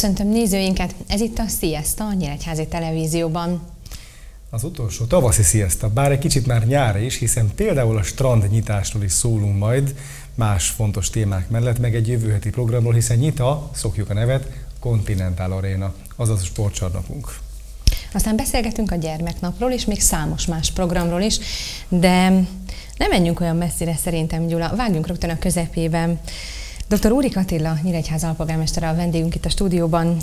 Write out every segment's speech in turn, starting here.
Köszöntöm nézőinket, ez itt a Sziaszta, a Nyíregyházi Televízióban. Az utolsó tavaszi sziaszta, bár egy kicsit már nyár is, hiszen például a strand nyitásról is szólunk majd, más fontos témák mellett, meg egy jövő heti programról, hiszen nyita, szokjuk a nevet, Continental Arena, azaz a sportcsarnokunk. Aztán beszélgetünk a gyermeknapról és még számos más programról is, de nem menjünk olyan messzire szerintem, Gyula, vágjunk rögtön a közepében. Dr. Úrik Attila, Nyíregyház alpolgármestere a vendégünk itt a stúdióban.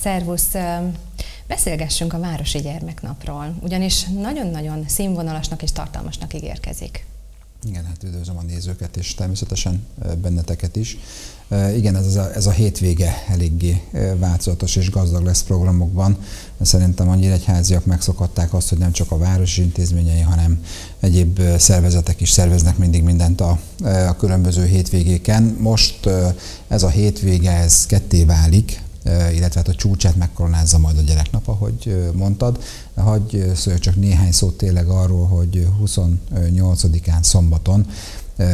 Szervusz! Beszélgessünk a Városi Gyermeknapról, ugyanis nagyon-nagyon színvonalasnak és tartalmasnak ígérkezik. Igen, hát üdvözlöm a nézőket, és természetesen benneteket is. Igen, ez a, ez a hétvége eléggé változatos és gazdag lesz programokban. Szerintem a nyíregyháziak megszokották azt, hogy nem csak a városi intézményei, hanem egyéb szervezetek is szerveznek mindig mindent a, a különböző hétvégéken. Most ez a hétvége, ez ketté válik, illetve hát a csúcsát megkoronázza majd a gyereknap, ahogy mondtad. Hagy szóljak csak néhány szót tényleg arról, hogy 28-án szombaton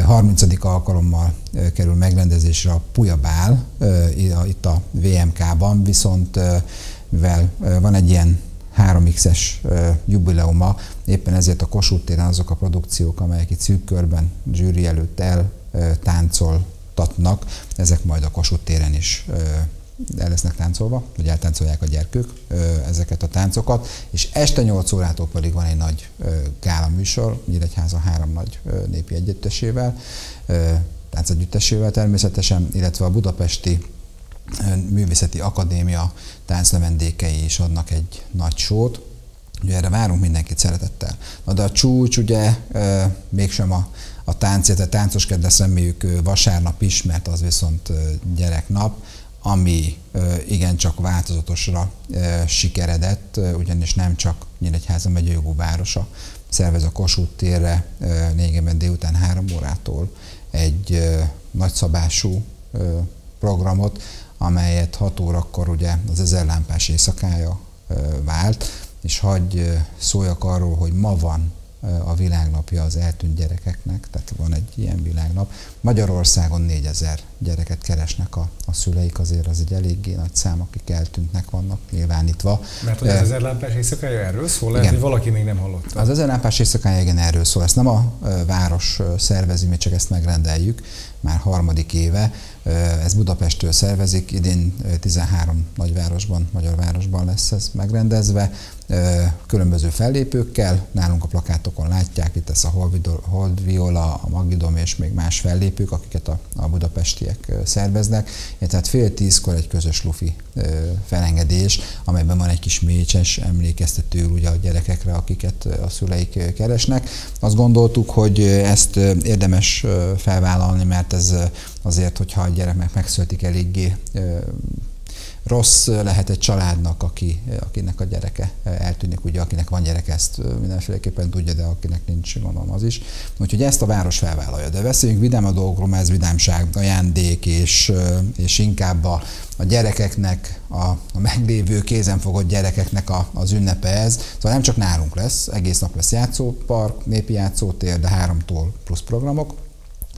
30. alkalommal kerül megrendezésre a Puja Bál itt a VMK-ban, viszont mivel van egy ilyen 3x-es jubileuma, éppen ezért a Kossuth téren azok a produkciók, amelyek itt szűk körben zsűri előtt eltáncoltatnak, ezek majd a Kossuth téren is el lesznek táncolva, vagy eltáncolják a gyerkők ezeket a táncokat, és este 8 órától pedig van egy nagy gála műsor, Nyíregyháza három nagy népi együttesével, táncegyüttesével természetesen, illetve a budapesti Művészeti Akadémia tánclevendékei is adnak egy nagy sót, Ugye erre várunk mindenkit szeretettel. Na de a csúcs ugye e, mégsem a, a tánc, a táncos kedves reméljük vasárnap is, mert az viszont gyereknap, ami igencsak változatosra sikeredett, ugyanis nem csak Nyíregyháza megye jogú városa szervez a Kossuth térre négyében délután három órától egy nagyszabású programot, amelyet 6 órakor ugye az ezer lámpás éjszakája vált, és hagy szóljak arról, hogy ma van a világnapja az eltűnt gyerekeknek, tehát van egy ilyen világnap. Magyarországon 4000 gyereket keresnek a, a szüleik, azért az egy eléggé nagy szám, akik eltűntnek vannak nyilvánítva. Mert hogy az ezer lámpás éjszakája erről szól, lehet, hogy valaki még nem hallotta. Az ezer lámpás éjszakája igen erről szól, ezt nem a város szervezi, mi csak ezt megrendeljük, már harmadik éve. Ez Budapestről szervezik, idén 13 nagyvárosban, magyar városban lesz ez megrendezve, különböző fellépőkkel, nálunk a plakátokon látják, itt ez a Hold Viola, a Magidom és még más fellépők, akiket a, budapestiek szerveznek, tehát fél tízkor egy közös lufi felengedés, amelyben van egy kis mécses emlékeztető ugye a gyerekekre, akiket a szüleik keresnek. Azt gondoltuk, hogy ezt érdemes felvállalni, mert ez azért, hogyha a gyermek megszületik eléggé rossz lehet egy családnak, aki, akinek a gyereke eltűnik, ugye akinek van gyereke, ezt mindenféleképpen tudja, de akinek nincs, gondolom az is. Úgyhogy ezt a város felvállalja. De beszéljünk vidám a dolgokról, ez vidámság, ajándék, és, és inkább a, a gyerekeknek, a, a meglévő kézenfogott gyerekeknek a, az ünnepe ez. Szóval nem csak nálunk lesz, egész nap lesz játszópark, népi játszótér, de háromtól plusz programok.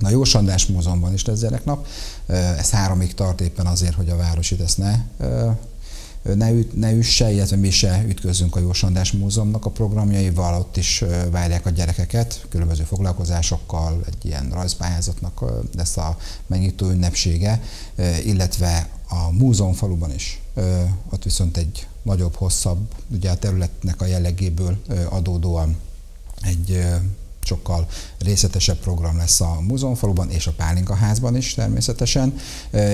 A Jós András Múzeumban is lesz gyereknap. Ez háromig tart éppen azért, hogy a város itt ezt ne, ne, üt, ne üsse, illetve mi se ütközzünk a Jós András Múzeumnak a programjaival, ott is várják a gyerekeket különböző foglalkozásokkal, egy ilyen rajzpályázatnak lesz a megnyitó ünnepsége, illetve a múzeumfaluban is. Ott viszont egy nagyobb, hosszabb, ugye a területnek a jellegéből adódóan egy sokkal részletesebb program lesz a múzeumfaluban és a Pálinka házban is természetesen,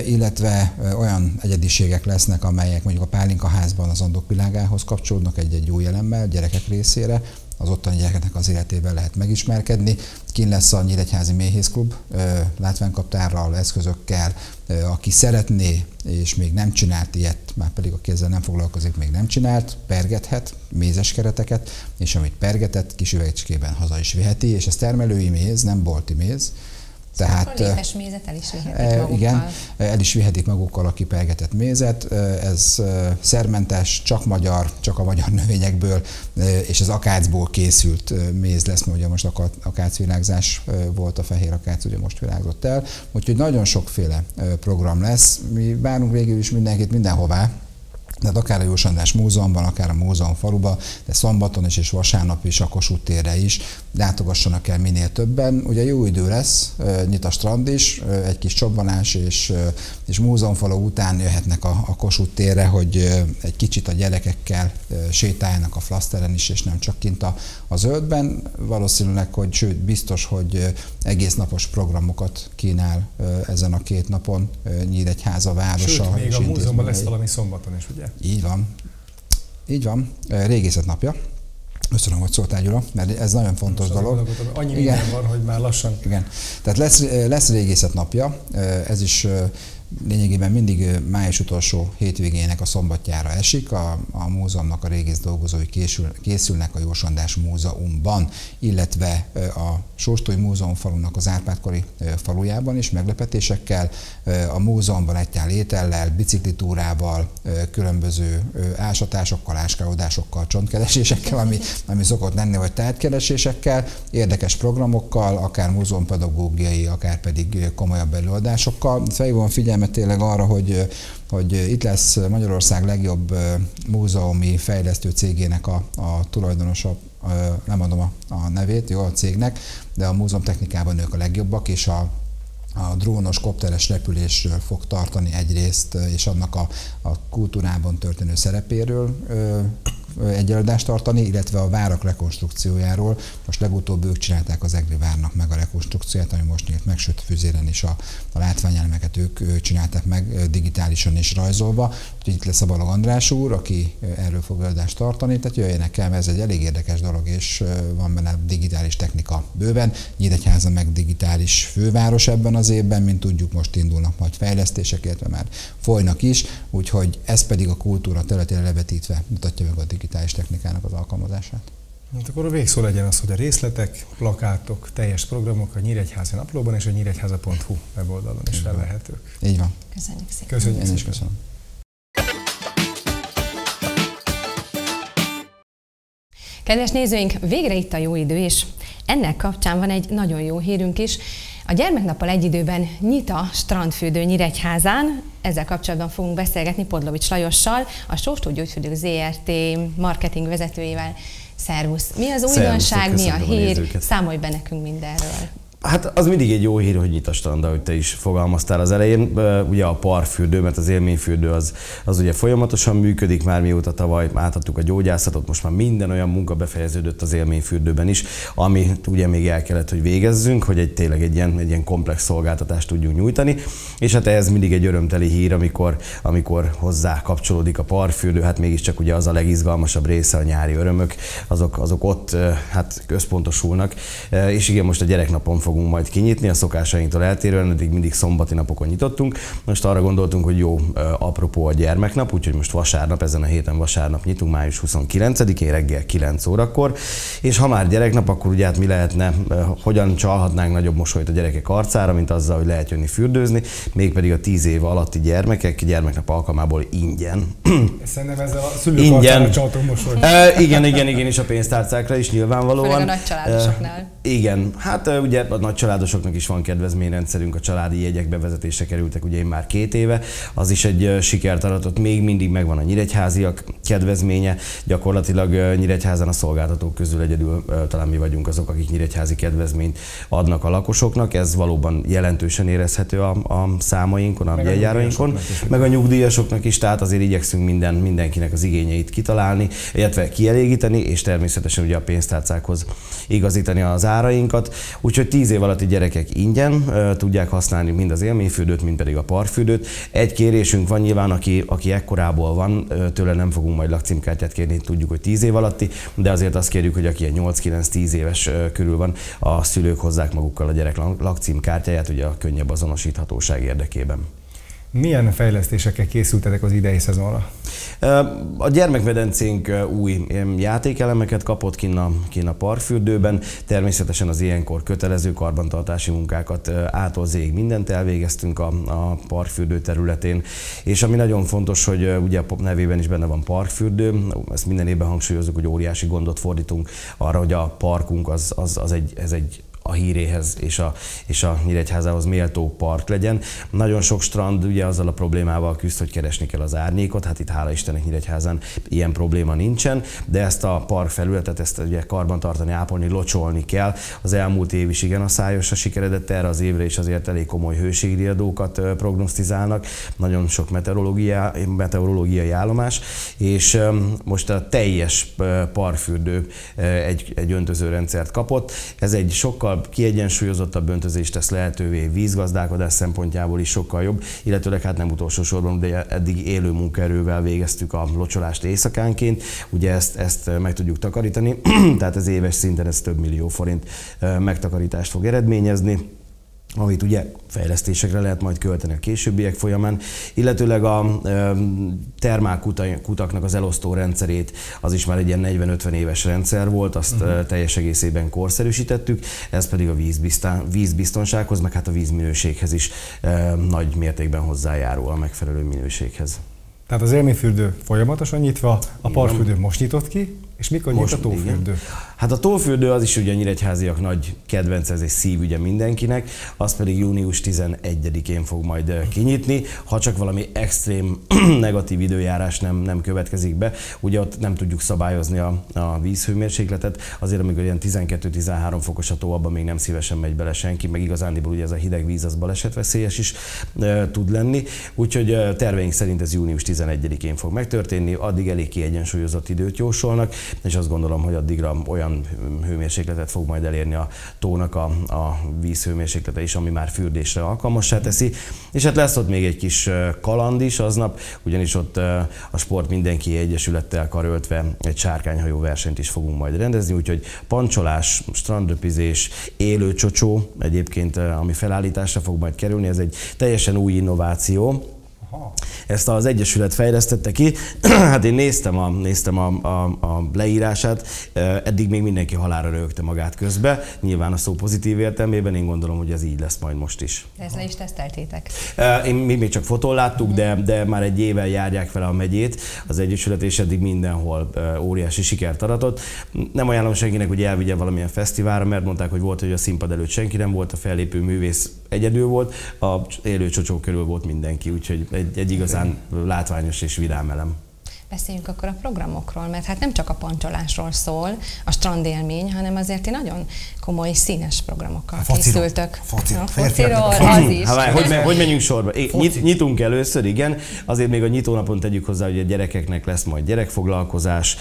illetve olyan egyediségek lesznek, amelyek mondjuk a Pálinka házban az andok világához kapcsolódnak egy-egy jó jelemmel gyerekek részére, az ottani gyerekeknek az életével lehet megismerkedni. Kin lesz a Nyíregyházi Méhészklub látványkaptárral, eszközökkel, aki szeretné és még nem csinált ilyet, már pedig aki ezzel nem foglalkozik, még nem csinált, pergethet mézes kereteket, és amit pergetett, kis üvegcskében haza is viheti, és ez termelői méz, nem bolti méz, Tehát, a létes mézet el is vihetik magukkal. Igen, el is vihetik magukkal a kipergetett mézet. Ez szermentes, csak magyar, csak a magyar növényekből, és az akácból készült méz lesz, mert ugye most akácvilágzás volt, a fehér akác ugye most virágzott el. Úgyhogy nagyon sokféle program lesz. Mi várunk végül is mindenkit mindenhová, tehát akár a Jósandás Múzeumban, akár a Múzeum faluban, de szombaton is és vasárnap is a Kossuth térre is látogassanak el minél többen. Ugye jó idő lesz, nyit a strand is, egy kis csobbanás és, és múzeumfalu után jöhetnek a, a Kossuth térre, hogy egy kicsit a gyerekekkel sétáljanak a flaszteren is, és nem csak kint a, a zöldben. Valószínűleg, hogy sőt, biztos, hogy egész napos programokat kínál ezen a két napon Nyíregyháza városa. Sőt, még a múzeumban lesz valami szombaton is, ugye? Így van. Így van. Régészet napja. Köszönöm, hogy szóltál, Gyula, mert ez nagyon fontos Most dolog. Annyi Igen. minden van, hogy már lassan. Igen. Tehát lesz, lesz régészet napja, ez is lényegében mindig május utolsó hétvégének a szombatjára esik. A, a múzeumnak a régész dolgozói készül, készülnek a Jósandás Múzeumban, illetve a Sóstói Múzeum falunak az Árpádkori falujában is meglepetésekkel. A múzeumban egyáltalán étellel, biciklitúrával, különböző ásatásokkal, áskálódásokkal, csontkeresésekkel, ami, ami szokott lenni, vagy tárgykeresésekkel, érdekes programokkal, akár múzeumpedagógiai, akár pedig komolyabb előadásokkal. Felhívom figyelmet figyelmet tényleg arra, hogy, hogy itt lesz Magyarország legjobb múzeumi fejlesztő cégének a, a tulajdonosa, nem mondom a, a nevét, jó, a cégnek, de a múzeum technikában ők a legjobbak, és a, a drónos, kopteres repülésről fog tartani egyrészt, és annak a, a kultúrában történő szerepéről egy előadást tartani, illetve a várak rekonstrukciójáról. Most legutóbb ők csinálták az Egri várnak meg a rekonstrukcióját, ami most nyílt meg, sőt Füzéren is a, a látványelemeket ők, csinálták meg digitálisan és rajzolva. Úgyhogy itt lesz a Balog András úr, aki erről fog előadást tartani, tehát jöjjenek el, mert ez egy elég érdekes dolog, és van benne digitális technika bőven. Nyíregyháza meg digitális főváros ebben az évben, mint tudjuk, most indulnak majd fejlesztések, illetve már folynak is, úgyhogy ez pedig a kultúra területére levetítve mutatja meg a digitális technikának az alkalmazását. Hát akkor a végszó legyen az, hogy a részletek, plakátok, teljes programok a Nyíregyházi naplóban és a nyíregyháza.hu weboldalon is felvehetők. Így van. Köszönjük szépen. Köszönjük Én is köszönöm. Kedves nézőink, végre itt a jó idő, és ennek kapcsán van egy nagyon jó hírünk is. A gyermeknappal egy időben nyit a strandfürdő Nyíregyházán, ezzel kapcsolatban fogunk beszélgetni Podlovics Lajossal, a Sóstó Gyógyfürdők ZRT marketing vezetőjével. Szervusz! Mi az újdonság, mi a hír? Számolj be nekünk mindenről. Hát az mindig egy jó hír, hogy nyit a strand, ahogy te is fogalmaztál az elején. Ugye a parfürdő, mert az élményfürdő az, az ugye folyamatosan működik, már mióta tavaly átadtuk a gyógyászatot, most már minden olyan munka befejeződött az élményfürdőben is, ami ugye még el kellett, hogy végezzünk, hogy egy tényleg egy ilyen, egy ilyen komplex szolgáltatást tudjunk nyújtani. És hát ez mindig egy örömteli hír, amikor, amikor hozzá kapcsolódik a parfürdő, hát mégiscsak ugye az a legizgalmasabb része a nyári örömök, azok, azok ott hát központosulnak. És igen, most a gyereknapon fog fogunk majd kinyitni, a szokásainktól eltérően, eddig mindig szombati napokon nyitottunk. Most arra gondoltunk, hogy jó apropó a gyermeknap, úgyhogy most vasárnap, ezen a héten vasárnap nyitunk, május 29-én reggel 9 órakor. És ha már gyereknap, akkor ugye hát mi lehetne, hogyan csalhatnánk nagyobb mosolyt a gyerekek arcára, mint azzal, hogy lehet jönni fürdőzni, mégpedig a 10 év alatti gyermekek gyermeknap alkalmából ingyen. Szerintem ezzel a szülők ingyen. mosolyt. E, igen, igen, igen, és a pénztárcákra is nyilvánvalóan. Főleg a nagy családosoknál. E, igen, hát ugye a nagy családosoknak is van kedvezményrendszerünk, a családi jegyek bevezetése kerültek ugye én már két éve, az is egy sikert aratott, még mindig megvan a nyíregyháziak kedvezménye, gyakorlatilag Nyíregyházan a szolgáltatók közül egyedül talán mi vagyunk azok, akik nyíregyházi kedvezményt adnak a lakosoknak, ez valóban jelentősen érezhető a, a számainkon, a jegyárainkon, meg a nyugdíjasoknak is, tehát azért igyekszünk minden, mindenkinek az igényeit kitalálni, illetve kielégíteni, és természetesen ugye a pénztárcákhoz igazítani az árainkat. Úgyhogy 10 év alatti gyerekek ingyen tudják használni mind az élményfürdőt, mind pedig a parfürdőt. Egy kérésünk van nyilván, aki, aki ekkorából van, tőle nem fogunk majd lakcímkártyát kérni, tudjuk, hogy 10 év alatti, de azért azt kérjük, hogy aki 8-9-10 éves körül van, a szülők hozzák magukkal a gyerek lakcímkártyáját, ugye a könnyebb azonosíthatóság érdekében. Milyen fejlesztésekkel készültetek az idei szezonra? A gyermekmedencénk új játékelemeket kapott kinn a, kinn a parfürdőben. Természetesen az ilyenkor kötelező karbantartási munkákat ától zég mindent elvégeztünk a, a parfürdő területén. És ami nagyon fontos, hogy ugye a nevében is benne van parkfürdő, ezt minden évben hangsúlyozunk, hogy óriási gondot fordítunk arra, hogy a parkunk az, az, az egy, ez egy a híréhez és a, és a Nyíregyházához méltó park legyen. Nagyon sok strand ugye azzal a problémával küzd, hogy keresni kell az árnyékot, hát itt hála Istennek Nyíregyházán ilyen probléma nincsen, de ezt a park felületet, ezt ugye karban tartani, ápolni, locsolni kell. Az elmúlt év is igen a szájos a sikeredett erre az évre is azért elég komoly hőségriadókat prognosztizálnak, nagyon sok meteorológia, meteorológiai állomás, és most a teljes parfürdő egy, egy öntözőrendszert kapott. Ez egy sokkal sokkal kiegyensúlyozottabb öntözést tesz lehetővé, vízgazdálkodás szempontjából is sokkal jobb, illetőleg hát nem utolsó sorban, de eddig élő munkaerővel végeztük a locsolást éjszakánként, ugye ezt, ezt meg tudjuk takarítani, tehát ez éves szinten ez több millió forint megtakarítást fog eredményezni amit ugye fejlesztésekre lehet majd költeni a későbbiek folyamán, illetőleg a termálkutaknak az elosztó rendszerét, az is már egy ilyen 40-50 éves rendszer volt, azt uh-huh. teljes egészében korszerűsítettük, ez pedig a vízbiztonsághoz, meg hát a vízminőséghez is nagy mértékben hozzájárul a megfelelő minőséghez. Tehát az élményfürdő folyamatosan nyitva, a parkfürdő most nyitott ki, és mikor nyit a tófürdő? Igen. Hát a tófürdő az is ugye nyíregyháziak nagy kedvenc, ez egy szívügye mindenkinek, az pedig június 11-én fog majd kinyitni, ha csak valami extrém negatív időjárás nem, nem következik be. Ugye ott nem tudjuk szabályozni a, a vízhőmérsékletet, azért amikor ilyen 12-13 fokos a tó, abban még nem szívesen megy bele senki, meg igazándiból ugye ez a hideg víz az balesetveszélyes is e, tud lenni. Úgyhogy e, terveink szerint ez június 11-én fog megtörténni, addig elég kiegyensúlyozott időt jósolnak, és azt gondolom, hogy addigra olyan hőmérsékletet fog majd elérni a tónak a, a vízhőmérséklete is, ami már fürdésre alkalmassá teszi. És hát lesz ott még egy kis kaland is aznap, ugyanis ott a Sport Mindenki Egyesülettel karöltve egy sárkányhajó versenyt is fogunk majd rendezni, úgyhogy pancsolás, strandöpizés, élő csocsó egyébként, ami felállításra fog majd kerülni, ez egy teljesen új innováció. Ezt az Egyesület fejlesztette ki. hát én néztem a, néztem a, a, a leírását, eddig még mindenki halára rögte magát közbe. Nyilván a szó pozitív értelmében, én gondolom, hogy ez így lesz majd most is. Ezt le is teszteltétek? Én mi még csak fotón láttuk, de, de már egy éve járják vele a megyét az Egyesület, és eddig mindenhol óriási sikert aratott. Nem ajánlom senkinek, hogy elvigye valamilyen fesztiválra, mert mondták, hogy volt, hogy a színpad előtt senki nem volt, a fellépő művész egyedül volt, a élő csocsó körül volt mindenki, úgyhogy egy, egy igazán látványos és vidám elem. Beszéljünk akkor a programokról, mert hát nem csak a pancsolásról szól, a strandélmény, hanem azért nagyon komoly színes programokkal a készültök. Focira. A fociról, az is. Ha, hogy, hogy menjünk sorba? Nyit, nyitunk először, igen. Azért még a nyitónapon tegyük hozzá, hogy a gyerekeknek lesz majd gyerekfoglalkozás,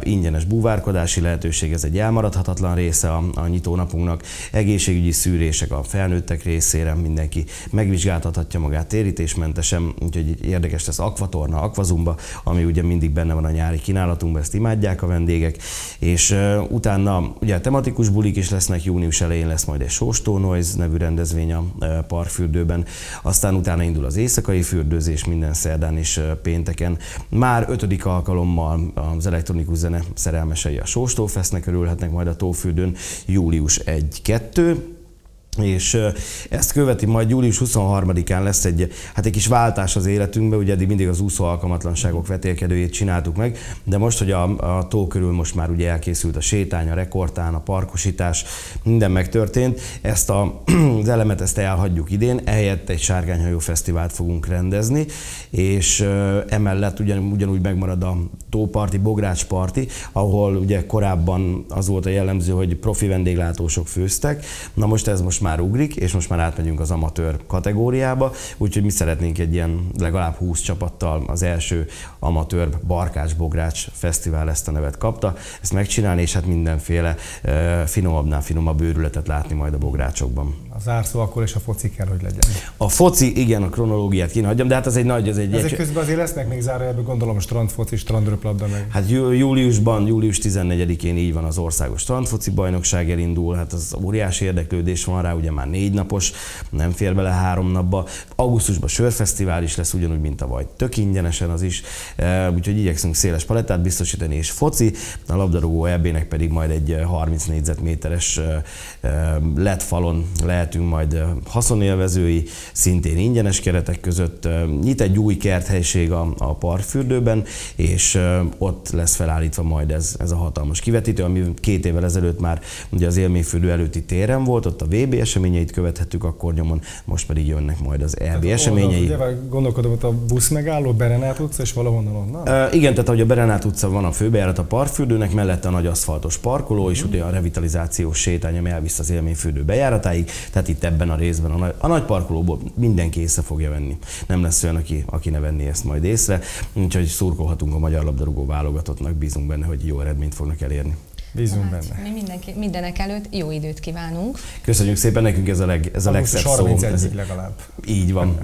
ingyenes búvárkodási lehetőség, ez egy elmaradhatatlan része a, a nyitónapunknak. Egészségügyi szűrések a felnőttek részére, mindenki megvizsgáltathatja magát térítésmentesen, úgyhogy érdekes lesz akvatorna, akvazumba, ami ugye mindig benne van a nyári kínálatunkban, ezt imádják a vendégek, és uh, utána ugye tematikus bulik is lesznek, június elején lesz majd egy Sóstó Noise nevű rendezvény a uh, parkfürdőben, aztán utána indul az éjszakai fürdőzés minden szerdán és uh, pénteken. Már ötödik alkalommal az elektronikus zene szerelmesei a Sóstó Festnek örülhetnek majd a tófürdőn, július 1-2, és ezt követi majd július 23-án lesz egy, hát egy kis váltás az életünkbe, ugye eddig mindig az úszó alkalmatlanságok vetélkedőjét csináltuk meg, de most, hogy a, a tó körül most már ugye elkészült a sétány, a rekordtán, a parkosítás, minden megtörtént, ezt a, az elemet ezt elhagyjuk idén, ehelyett egy sárgányhajó fesztivált fogunk rendezni, és emellett ugyan, ugyanúgy megmarad a tóparti, bográcsparti, ahol ugye korábban az volt a jellemző, hogy profi vendéglátósok főztek, na most ez most már ugrik, és most már átmegyünk az amatőr kategóriába, úgyhogy mi szeretnénk egy ilyen legalább 20 csapattal az első amatőr Barkács-Bogrács Fesztivál ezt a nevet kapta, ezt megcsinálni, és hát mindenféle finomabbnál finomabb őrületet látni majd a bográcsokban. Zárszó akkor, és a foci kell, hogy legyen. A foci, igen, a kronológiát kéne hagyjam, de hát ez egy nagy, ez egy... Ezek közben azért lesznek még zárójelben, gondolom, strandfoci, strandröplabda meg. Hát júliusban, július 14-én így van az országos strandfoci bajnokság elindul, hát az óriási érdeklődés van rá, ugye már négy napos, nem fér bele három napba. Augusztusban sörfesztivál is lesz ugyanúgy, mint tavaly. Tök ingyenesen az is, e, úgyhogy igyekszünk széles palettát biztosítani, és foci, a labdarúgó eb pedig majd egy 30 négyzetméteres e, e, lett falon lehetünk majd haszonélvezői, szintén ingyenes keretek között. Nyit egy új kerthelység a, a parkfürdőben, és ott lesz felállítva majd ez, ez a hatalmas kivetítő, ami két évvel ezelőtt már ugye az élményfürdő előtti téren volt, ott a VB eseményeit követhettük akkor nyomon, most pedig jönnek majd az EB eseményei. Ugye, gondolkodom, ott a busz megálló, Berenát utca, és valahonnan onnan? Uh, igen, tehát hogy a Berenát utca van a főbejárat a parkfürdőnek, mellette a nagy aszfaltos parkoló, és mm. ugye a revitalizációs sétány, ami elvisz az élményfürdő bejáratáig, tehát itt ebben a részben a nagy, a nagy parkolóból mindenki észre fogja venni. Nem lesz olyan, aki, aki ne venni ezt majd észre, úgyhogy szurkolhatunk a magyar labdarúgó válogatottnak, bízunk benne, hogy jó eredményt fognak elérni. Bízunk hát, benne. Mi mindenki, mindenek előtt jó időt kívánunk. Köszönjük szépen, nekünk ez a, leg, ez a, legszebb szó. Ez, legalább. Így van.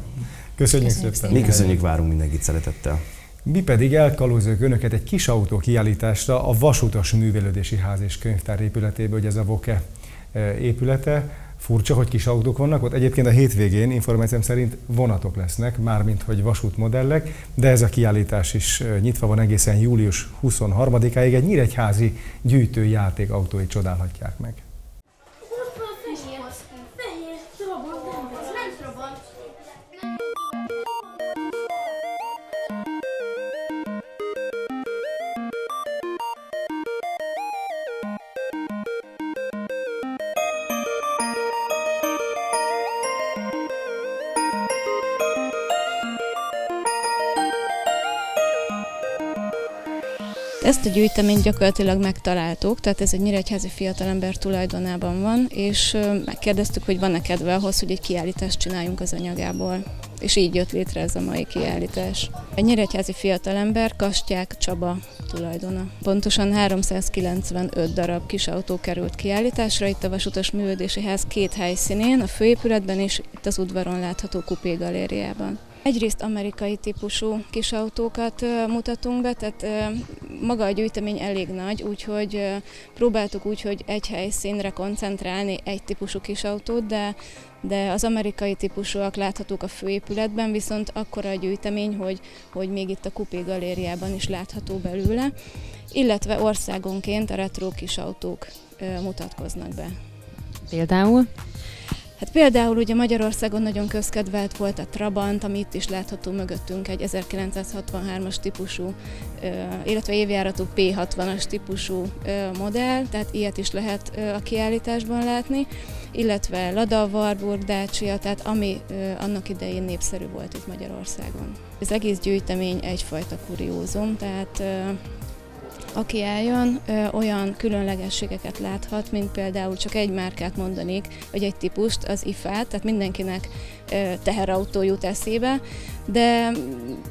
Köszönjük, köszönjük szépen. Mi köszönjük, várunk mindenkit szeretettel. Mi pedig elkalózunk Önöket egy kis autó kiállításra a Vasutas Művelődési Ház és Könyvtár épületéből, hogy ez a VOKE eh, épülete. Furcsa, hogy kis autók vannak ott. Egyébként a hétvégén információm szerint vonatok lesznek, mármint hogy vasútmodellek, de ez a kiállítás is nyitva van egészen július 23-áig. Egy nyíregyházi gyűjtőjáték autóit csodálhatják meg. Ezt a gyűjteményt gyakorlatilag megtaláltuk, tehát ez egy nyíregyházi fiatalember tulajdonában van, és megkérdeztük, hogy van-e kedve ahhoz, hogy egy kiállítást csináljunk az anyagából. És így jött létre ez a mai kiállítás. A nyíregyházi fiatalember Kastyák Csaba tulajdona. Pontosan 395 darab kis autó került kiállításra itt a Vasutas Művődési Ház két helyszínén, a főépületben és itt az udvaron látható kupé galériában. Egyrészt amerikai típusú kis autókat mutatunk be, tehát maga a gyűjtemény elég nagy, úgyhogy próbáltuk úgy, hogy egy helyszínre koncentrálni egy típusú kis autót, de, de az amerikai típusúak láthatók a főépületben, viszont akkora a gyűjtemény, hogy, hogy még itt a Kupé galériában is látható belőle, illetve országonként a retro kis autók mutatkoznak be. Például? Hát például ugye Magyarországon nagyon közkedvelt volt a Trabant, ami itt is látható mögöttünk egy 1963-as típusú, illetve évjáratú P60-as típusú modell, tehát ilyet is lehet a kiállításban látni, illetve Lada, Warburg, Dacia, tehát ami annak idején népszerű volt itt Magyarországon. Az egész gyűjtemény egyfajta kuriózum, tehát aki eljön, olyan különlegességeket láthat, mint például csak egy márkát mondanék, vagy egy típust, az IFA-t, tehát mindenkinek teherautó jut eszébe, de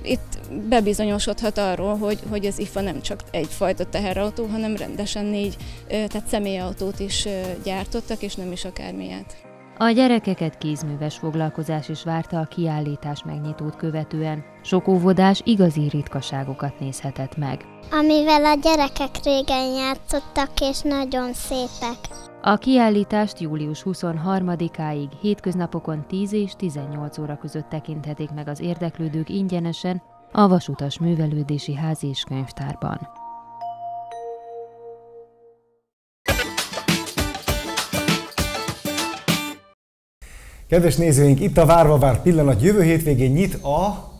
itt bebizonyosodhat arról, hogy, hogy az IFA nem csak egyfajta teherautó, hanem rendesen négy, tehát személyautót is gyártottak, és nem is akármilyet. A gyerekeket kézműves foglalkozás is várta a kiállítás megnyitót követően. Sok óvodás igazi ritkaságokat nézhetett meg. Amivel a gyerekek régen játszottak, és nagyon szépek. A kiállítást július 23-áig hétköznapokon 10 és 18 óra között tekinthetik meg az érdeklődők ingyenesen a Vasutas Művelődési Ház és Könyvtárban. Kedves nézőink, itt a várva vár pillanat. Jövő hétvégén nyit a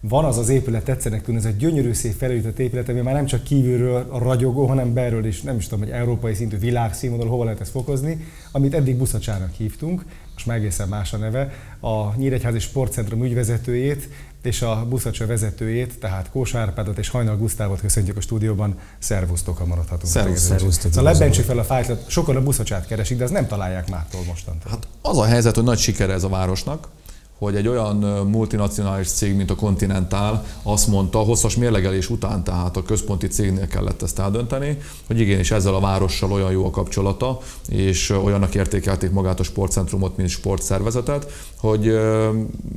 van az az épület, tetszenek tudni, ez egy gyönyörű szép felújított épület, ami már nem csak kívülről ragyogó, hanem belről is, nem is tudom, hogy európai szintű világszínvonal, hova lehet ezt fokozni, amit eddig Buszacsának hívtunk, most már egészen más a neve, a Nyíregyházi Sportcentrum ügyvezetőjét és a Buszacsa vezetőjét, tehát Kósa Árpádot és Hajnal Gusztávot köszöntjük a stúdióban. Szervusztok, ha maradhatunk. Szervusztok. Szóval lebentsük fel a fájtlat, sokan a Buszacsát keresik, de az nem találják mától mostantól. Hát az a helyzet, hogy nagy sikere ez a városnak, hogy egy olyan multinacionális cég, mint a Continental azt mondta, hosszas mérlegelés után, tehát a központi cégnél kellett ezt eldönteni, hogy igenis ezzel a várossal olyan jó a kapcsolata, és olyannak értékelték magát a sportcentrumot, mint sportszervezetet, hogy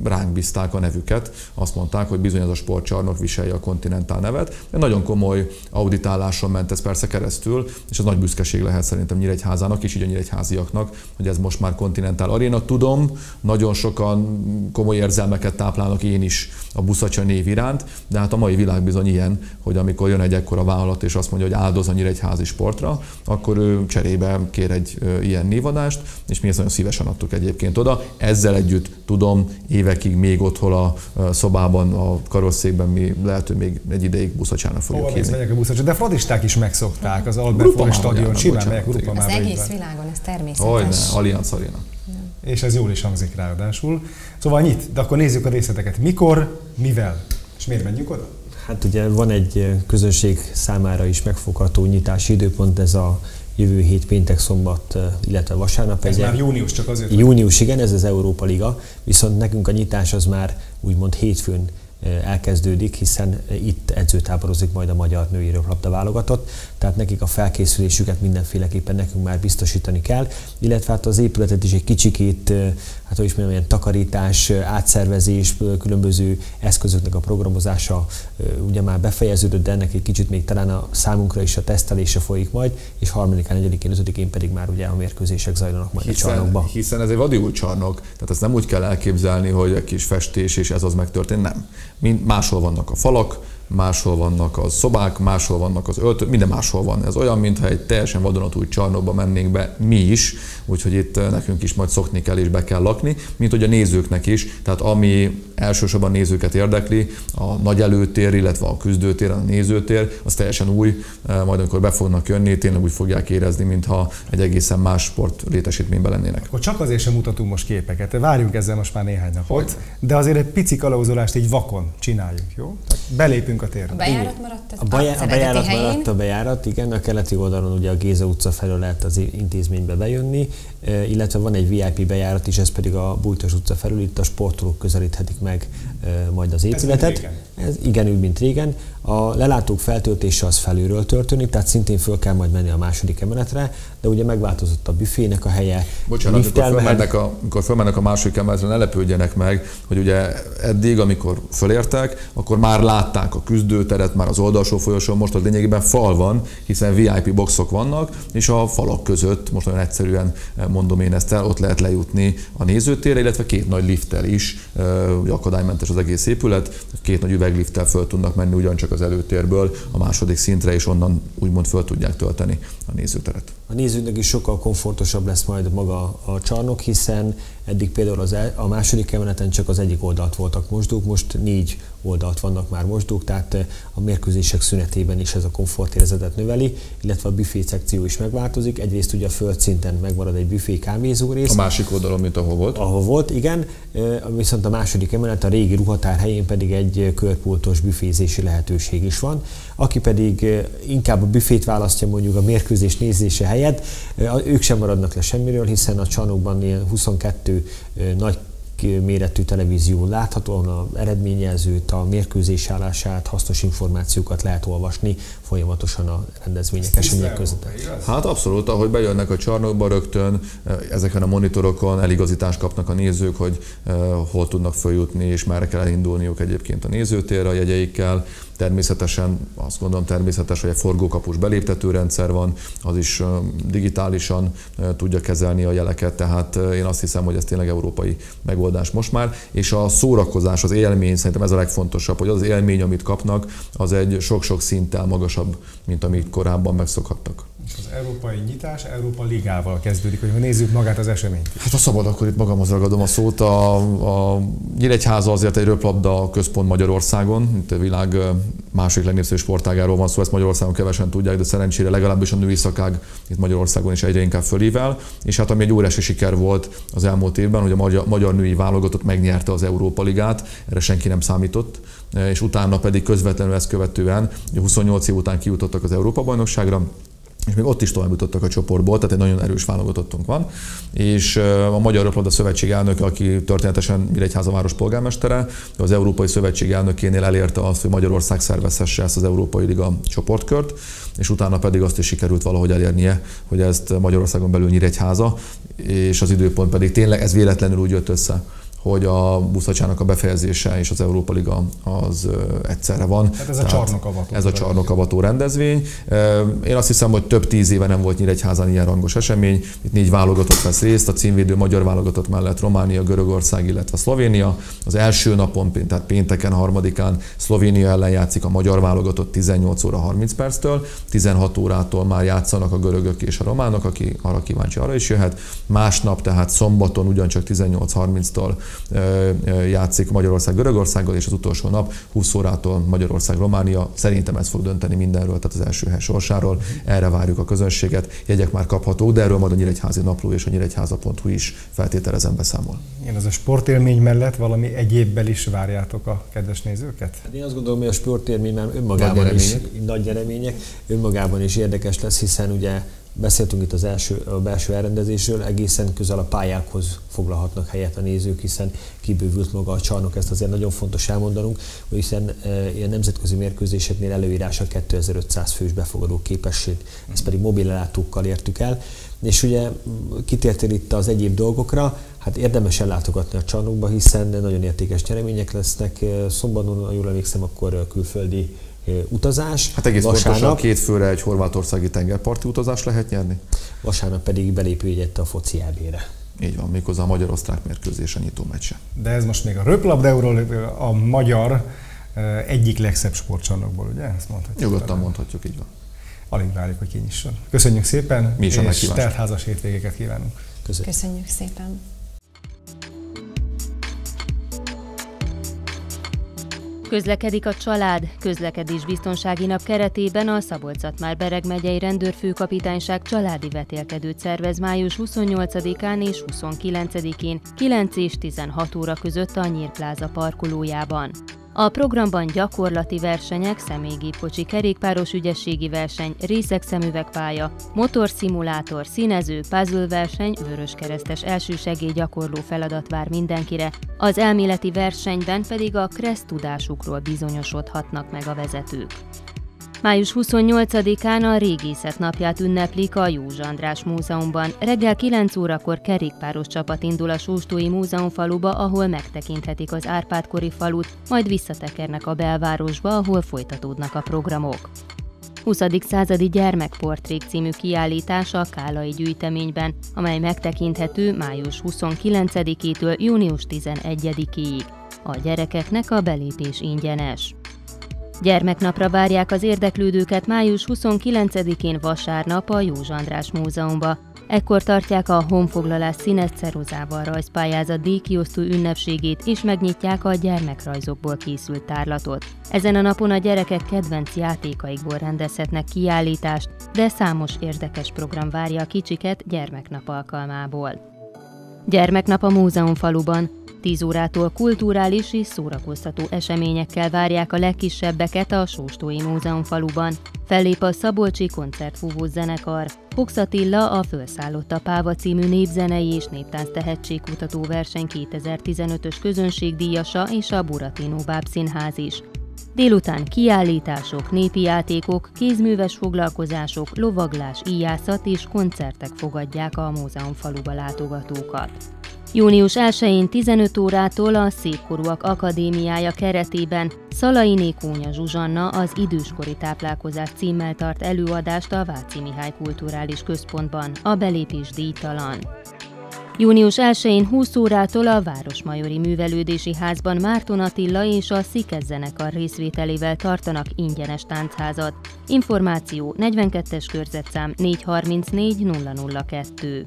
ránk bízták a nevüket. Azt mondták, hogy bizony ez a sportcsarnok viselje a Continental nevet. De nagyon komoly auditáláson ment ez persze keresztül, és az nagy büszkeség lehet szerintem Nyíregyházának és így a nyíregyháziaknak, hogy ez most már Continental Arena. Tudom, nagyon sokan komoly érzelmeket táplálnak én is a Buszacsa név iránt, de hát a mai világ bizony ilyen, hogy amikor jön egy ekkora vállalat és azt mondja, hogy áldoz a nyíregyházi sportra, akkor ő cserébe kér egy ilyen névadást, és mi ezt nagyon szívesen adtuk egyébként oda. Ezzel együtt tudom, évekig még otthon a szobában, a karosszékben mi lehet, hogy még egy ideig Buszacsának fogjuk hívni. a Buszacsa, de fradisták is megszokták az Albert stadion, simán megyek Az egész világon, ez természetes. Hogyne, Allianz Arena és ez jól is hangzik ráadásul. Szóval nyit, de akkor nézzük a részleteket. Mikor, mivel, és miért menjünk oda? Hát ugye van egy közönség számára is megfogható nyitási időpont, ez a jövő hét péntek, szombat, illetve vasárnap. Ez egy már június csak azért? Június, igen, ez az Európa Liga, viszont nekünk a nyitás az már úgymond hétfőn elkezdődik, hiszen itt edzőtáborozik majd a magyar női röplabda válogatott, tehát nekik a felkészülésüket mindenféleképpen nekünk már biztosítani kell, illetve hát az épületet is egy kicsikét, hát hogy is mondjam, ilyen takarítás, átszervezés, különböző eszközöknek a programozása ugye már befejeződött, de ennek egy kicsit még talán a számunkra is a tesztelése folyik majd, és harmadikán, negyedikén, ötödikén pedig már ugye a mérkőzések zajlanak majd hiszen, a csarnokban. Hiszen ez egy vadi csarnok, tehát ezt nem úgy kell elképzelni, hogy egy kis festés és ez az megtörtént, nem mind máshol vannak a falak, máshol vannak a szobák, máshol vannak az öltő, minden máshol van. Ez olyan, mintha egy teljesen vadonatúj csarnokba mennénk be mi is, úgyhogy itt eh, nekünk is majd szokni kell és be kell lakni, mint hogy a nézőknek is. Tehát ami elsősorban nézőket érdekli, a nagy előtér, illetve a küzdőtér, a nézőtér, az teljesen új, eh, majd amikor be fognak jönni, tényleg úgy fogják érezni, mintha egy egészen más sport létesítményben lennének. Akkor csak azért sem mutatunk most képeket, várjunk ezzel most már néhány napot, de azért egy pici kalauzolást így vakon csináljuk, jó? Tehát belépünk a térbe. A bejárat maradt az, a, a bejárat helyén. maradt a bejárat, igen, a keleti oldalon ugye a Géza utca felől lehet az intézménybe bejönni, illetve van egy VIP bejárat is, ez pedig a Bújtos utca felül, itt a sportolók közelíthetik meg majd az épületet. Ez igen, úgy, mint régen. A lelátók feltöltése az felülről történik, tehát szintén föl kell majd menni a második emeletre, de ugye megváltozott a büfének a helye. Bocsánat, amikor fölmennek, a, amikor fölmennek a második emeletre, ne lepődjenek meg, hogy ugye eddig, amikor fölértek, akkor már látták a küzdőteret, már az oldalsó folyosón, most a lényegében fal van, hiszen VIP boxok vannak, és a falak között, most nagyon egyszerűen mondom én ezt el, ott lehet lejutni a nézőtérre, illetve két nagy lifttel is, hogy akadálymentes az egész épület, két nagy üveglifttel föl tudnak menni ugyancsak az előtérből a második szintre, és onnan úgymond föl tudják tölteni a nézőteret. A nézőnek is sokkal komfortosabb lesz majd maga a csarnok, hiszen eddig például az el, a második emeleten csak az egyik oldalt voltak mosdók, most négy oldalt vannak már mosdók, tehát eh, a mérkőzések szünetében is ez a komfortérzetet növeli, illetve a büfé szekció is megváltozik. Egyrészt ugye a földszinten megmarad egy büfé kávézó rész. A másik oldalon, mint ahol volt? Ahol volt, igen. Eh, viszont a második emelet, a régi ruhatár helyén pedig egy körpultos büfézési lehetőség is van. Aki pedig eh, inkább a büfét választja mondjuk a mérkőzés nézése helyett, ők sem maradnak le semmiről, hiszen a csanokban ilyen 22 nagy méretű televízió láthatóan a eredményezőt, a mérkőzés állását, hasznos információkat lehet olvasni folyamatosan a rendezvények, események között. Hát abszolút, ahogy bejönnek a csarnokba rögtön, ezeken a monitorokon eligazítást kapnak a nézők, hogy hol tudnak följutni, és merre kell elindulniuk egyébként a nézőtérre a jegyeikkel. Természetesen, azt gondolom természetes, hogy egy forgókapus beléptető rendszer van, az is digitálisan tudja kezelni a jeleket, tehát én azt hiszem, hogy ez tényleg európai megoldás most már, és a szórakozás, az élmény, szerintem ez a legfontosabb, hogy az élmény, amit kapnak, az egy sok-sok szinttel magasabb, mint amit korábban megszokhattak. Az európai nyitás Európa Ligával kezdődik, hogy nézzük magát az eseményt. Hát ha szabad, akkor itt magamhoz ragadom a szót. A, a Nyíregyháza azért egy röplabda központ Magyarországon, itt a világ másik legnépszerűbb sportágáról van szó, ezt Magyarországon kevesen tudják, de szerencsére legalábbis a női szakág itt Magyarországon is egyre inkább fölível. És hát ami egy óriási siker volt az elmúlt évben, hogy a magyar, magyar női válogatott megnyerte az Európa Ligát, erre senki nem számított, és utána pedig közvetlenül ezt követően, 28 év után kijutottak az Európa bajnokságra, és még ott is tovább jutottak a csoportból, tehát egy nagyon erős válogatottunk van. És a Magyar Röplabda Szövetség elnöke, aki történetesen Miregyháza város polgármestere, az Európai Szövetség elnökénél elérte azt, hogy Magyarország szervezhesse ezt az Európai Liga csoportkört, és utána pedig azt is sikerült valahogy elérnie, hogy ezt Magyarországon belül Nyíregyháza, és az időpont pedig tényleg ez véletlenül úgy jött össze, hogy a buszacsának a befejezése és az Európa Liga az egyszerre van. Hát ez a csarnokavató. Ez a csarnokavató rendezvény. Én azt hiszem, hogy több tíz éve nem volt Nyíregyházan ilyen rangos esemény. Itt négy válogatott vesz részt, a címvédő magyar válogatott mellett Románia, Görögország, illetve Szlovénia. Az első napon, tehát pénteken, harmadikán Szlovénia ellen játszik a magyar válogatott 18 óra 30 perctől, 16 órától már játszanak a görögök és a románok, aki arra kíváncsi, arra is jöhet. Másnap, tehát szombaton ugyancsak 18.30-tól játszik Magyarország Görögországgal, és az utolsó nap 20 órától Magyarország Románia. Szerintem ez fog dönteni mindenről, tehát az első hely sorsáról. Erre várjuk a közönséget. Jegyek már kaphatók, de erről majd a Nyíregyházi Napló és a nyíregyháza.hu is feltételezem beszámol. Én az a sportélmény mellett valami egyébbel is várjátok a kedves nézőket? Hát én azt gondolom, hogy a sportélmény már önmagában nagy is nagy eredmények, önmagában is érdekes lesz, hiszen ugye Beszéltünk itt az első, a belső elrendezésről, egészen közel a pályákhoz foglalhatnak helyet a nézők, hiszen kibővült maga a csarnok, ezt azért nagyon fontos elmondanunk, hiszen e, ilyen nemzetközi mérkőzéseknél előírása 2500 fős befogadó képesség, ezt pedig mobillátókkal értük el. És ugye kitértél itt az egyéb dolgokra, hát érdemes ellátogatni a csarnokba, hiszen nagyon értékes nyeremények lesznek. Szombaton, ha jól emlékszem, akkor külföldi utazás. Hát egész vasárnap, pontosan két főre egy horvátországi tengerparti utazás lehet nyerni. Vasárnap pedig belépőjegyet a foci elbére. Így van, méghozzá a magyar-osztrák mérkőzés a nyitó meccse. De ez most még a röplabdáról a magyar egyik legszebb sportcsarnokból, ugye? Ezt mondhatjuk. Nyugodtan talán. mondhatjuk, így van. Alig várjuk, hogy kinyisson. Köszönjük szépen, Mi is és teltházas hétvégeket kívánunk. Köszönjük, Köszönjük szépen. Közlekedik a család. Közlekedés biztonsági nap keretében a szabolcs Bereg megyei rendőrfőkapitányság családi vetélkedőt szervez május 28-án és 29-én 9 és 16 óra között a Nyírpláza parkolójában. A programban gyakorlati versenyek, személygépkocsi kerékpáros ügyességi verseny, részek szemüvegpálya, motorszimulátor, színező, puzzle verseny, vöröskeresztes elsősegély gyakorló feladat vár mindenkire, az elméleti versenyben pedig a kressz tudásukról bizonyosodhatnak meg a vezetők. Május 28-án a Régészet napját ünneplik a Józsa András Múzeumban. Reggel 9 órakor kerékpáros csapat indul a Sóstói Múzeum faluba, ahol megtekinthetik az Árpád-kori falut, majd visszatekernek a belvárosba, ahol folytatódnak a programok. 20. századi gyermekportrék című kiállítás a Kálai gyűjteményben, amely megtekinthető május 29-től június 11-ig. A gyerekeknek a belépés ingyenes. Gyermeknapra várják az érdeklődőket május 29-én vasárnap a Józs András Múzeumba. Ekkor tartják a honfoglalás színes ceruzával rajzpályázat díjkiosztó ünnepségét és megnyitják a gyermekrajzokból készült tárlatot. Ezen a napon a gyerekek kedvenc játékaikból rendezhetnek kiállítást, de számos érdekes program várja a kicsiket gyermeknap alkalmából. Gyermeknap a múzeumfaluban. 10 órától kulturális és szórakoztató eseményekkel várják a legkisebbeket a Sóstói Múzeum faluban. Fellép a Szabolcsi Koncertfúvó zenekar, Fox Attila a Fölszállott a Páva című népzenei és néptánc tehetségkutató verseny 2015-ös közönségdíjasa és a Buratino Báb Színház is. Délután kiállítások, népi játékok, kézműves foglalkozások, lovaglás, íjászat és koncertek fogadják a múzeum faluba látogatókat. Június 1-én 15 órától a Szépkorúak Akadémiája keretében Szalai Kónya Zsuzsanna az időskori táplálkozás címmel tart előadást a Váci Mihály Kulturális Központban, a belépés díjtalan. Június 1-én 20 órától a Városmajori Művelődési Házban Márton Attila és a Szikez zenekar részvételével tartanak ingyenes táncházat. Információ 42-es körzetszám 434 002.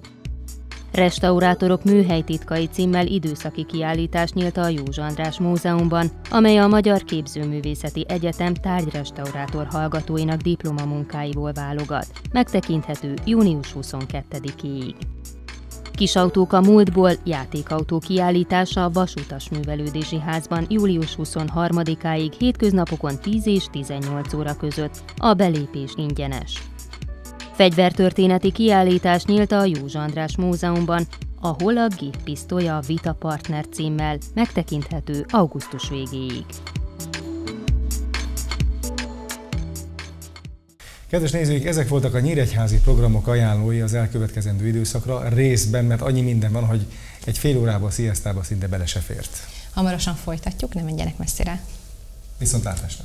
Restaurátorok műhelytitkai címmel időszaki kiállítás nyílt a Józsa András Múzeumban, amely a Magyar Képzőművészeti Egyetem tárgyrestaurátor hallgatóinak diplomamunkáiból válogat. Megtekinthető június 22-ig. Kisautók a múltból játékautó kiállítása a Vasutas Művelődési Házban július 23-áig hétköznapokon 10 és 18 óra között. A belépés ingyenes. Fegyvertörténeti kiállítás nyílt a Józsa András Múzeumban, ahol a géppisztoly a Vita Partner címmel megtekinthető augusztus végéig. Kedves nézőik, ezek voltak a Nyíregyházi programok ajánlói az elkövetkezendő időszakra, részben, mert annyi minden van, hogy egy fél órába, sziasztába szinte bele se fért. Hamarosan folytatjuk, nem menjenek messzire. Viszontlátásra!